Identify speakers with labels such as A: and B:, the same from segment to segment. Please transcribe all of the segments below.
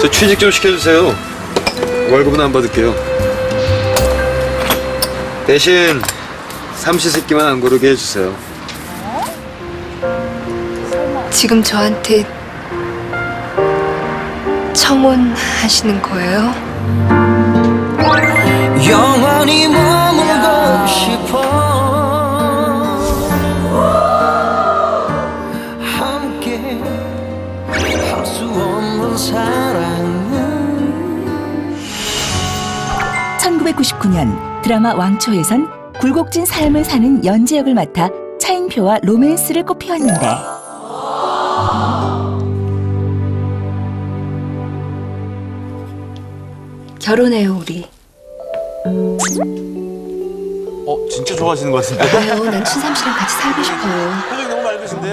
A: 저 취직 좀 시켜주세요. 월급은 안 받을게요. 대신 삼시세끼만 안 고르게 해주세요.
B: 지금 저한테 청혼하시는 거예요?
C: 영원히
D: 1999년 드라마 왕초에선 굴곡진 삶을 사는 연재 역을 맡아 차인표와 로맨스를 꽃피웠는데
B: 결혼해요 우리.
E: 어 진짜 좋아하시는 것 같은데?
B: 왜요? 난 춘삼 씨랑 같이 살고 싶어요.
E: 표정이 너무 맑으신데?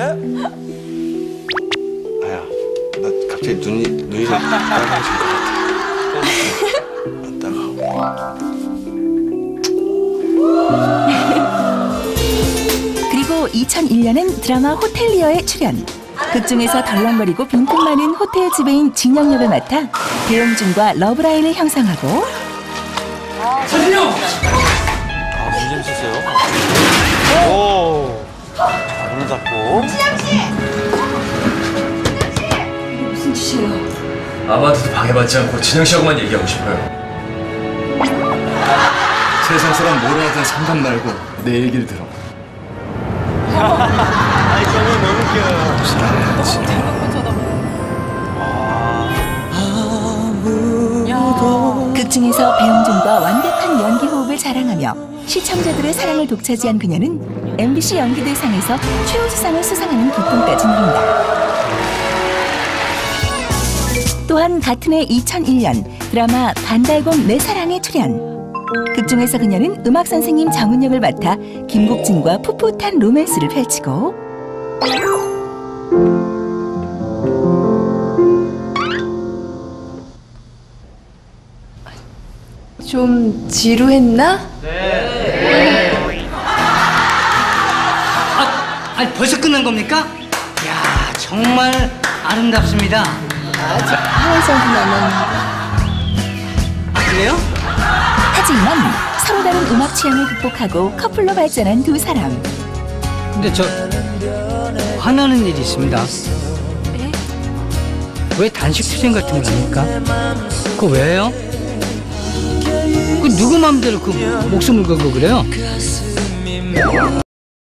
A: 아야, 나 갑자기 눈이 눈이 좀
D: 그리고 2001년엔 드라마 호텔리어에 출연. 극 중에서 덜렁거리고 빈틈 많은 호텔 지배인 진영 역을 맡아 배용준과 러브라인을 형성하고
E: 아 눈좀 쓰세요. 오. 자, 눈을 잡고.
F: 아무한테도 방해받지 않고 진영 씨하고만 얘기하고 싶어요. 세상 사람 뭐라 하든 상관 말고 내 얘기를 들어.
D: 극중에서 배용준과 완벽한 연기 호흡을 자랑하며 시청자들의 사랑을 독차지한 그녀는 MBC 연기대상에서 최우수상을 수상하는 기쁨까지 누린다. 또한 같은 해 2001년 드라마 반달곰 내 사랑에 출연. 극중에서 그녀는 음악 선생님 정은 역을 맡아 김국진과 풋풋한 로맨스를 펼치고
B: 좀 지루했나?
G: 아니 벌써 끝난 겁니까? 야 정말 아름답습니다.
B: 아직 하원성도 남았는데.
G: 아 그래요?
D: 하지만 서로 다른 음악 취향을 극복하고 커플로 발전한 두 사람.
G: 근데 저 화나는 일이 있습니다. 왜 단식 투쟁 같은 걸 합니까? 그거 왜요? 그 누구 마음대로 그 목숨을 걸고 그래요?